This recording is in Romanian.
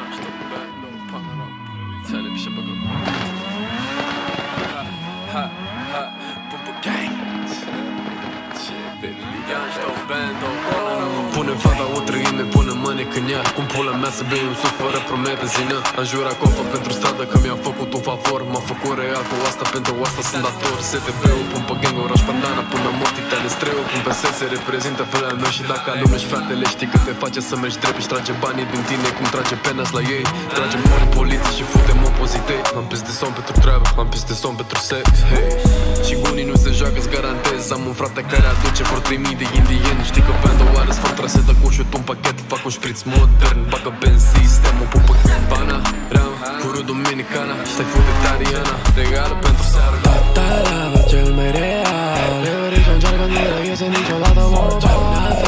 Iași, tot band, panorama Țele și băgă Ha, ha, ha, pupu gang Ce beliga Iași, tot band, panorama Pune fata o trăime, pune mâne când ea Cum pula mea să bei un sus fără promete zină Am jurat cofa pentru stradă că mi-a făcut un favor M-a făcut real cu asta, pentru asta sunt dator STB-ul, pun pe gang, oraș pandana Până morti tale streu, pun pe se reprezintă pe la noi Și dacă alumești fratele știi că te face să mergi drept. Și trage banii din tine cum trage pena la ei. Trage mori poliție și futem opozite. Am pis de somn pentru treabă, am pis de somn pentru sex hey. Și gunii nu se joacă, ți garantez Am un frate care aduce vor 3000 de indieni. Știi că pe oare sfânt traseta cu șut un pachet Fac un șpriț modern, bagă ben sistem O pupă pana, ram, cu rudu dominicana. Stai vegetariana, regală pentru 你的眼神你就来到我